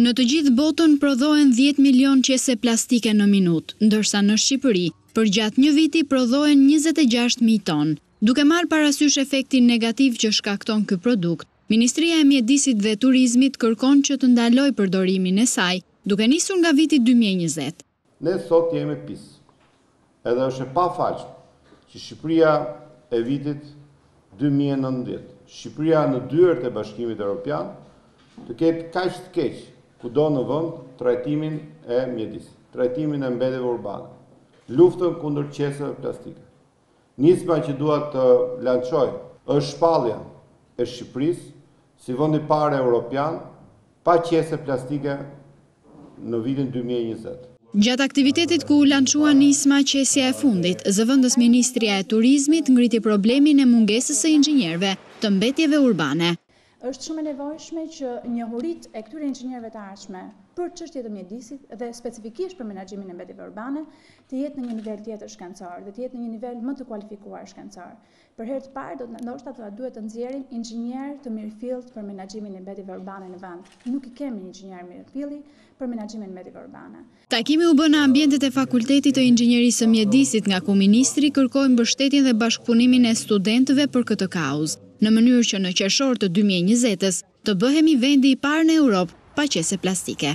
Në të gjithë botën prodhohen dhjetë milionë qese plastike në minutë, ndërsa në Shqipëri, përgjatë një viti prodhohen njëzet e gjashtë mijë tonë. Duke marrë parasysh efektin negativ që shkakton ky produkt, Ministria e Mjedisit dhe Turizmit kërkon që të ndalojë përdorimin e saj, duke nisur nga viti dy mijë e njëzet. Ne sot jemi pis. Edhe është e pafalshme që Shqipëria e vitit dy mijë e nëntëmbëdhjetë, Shqipëria në dyert e Bashkimit Europian, të ketë kaq të keq kudo në vend trajtimin e mjedisit, trajtimin e mbetjeve urbane, luftën kundër qeseve plastike. Nisma që dua të lançoj është shpalljen e Shqipërisë si vendi i parë europian pa qese plastike në vitin dy mijë e njëzet. Gjatë aktivitetit ku u lançua nisma qesja e fundit, zëvendësministrja e Turizmit ngriti problemin e mungesës së inxhinierëve të mbetjeve urbane. Është shumë e nevojshme që njohuritë e këtyre inxhinierëve të ardhshme për çështje të mjedisit dhe specifikisht për menaxhimin e mbetjeve urbane të jetë në një nivel tjetër shkencor dhe të jetë në një nivel më të kualifikuar shkencor. Për herë të parë do të ndoshta do duhet të nxjerrim inxhinierë të mirëfilltë për menaxhimin e mbetjeve urbane në vend. Nuk i kemi inxhinierë mirëfilli për menaxhimin e mbetjeve urbane. Takimi u bë në ambientet e Fakultetit të Inxhinierisë së Mjedisit nga ku ministri kërkoi mbështetjen dhe bashkëpunimin e studentëve për këtë kauzë, në mënyrë që në qershor të dy mijë e njëzetës të bëhemi vendi i parë në Europë pa qese plastike.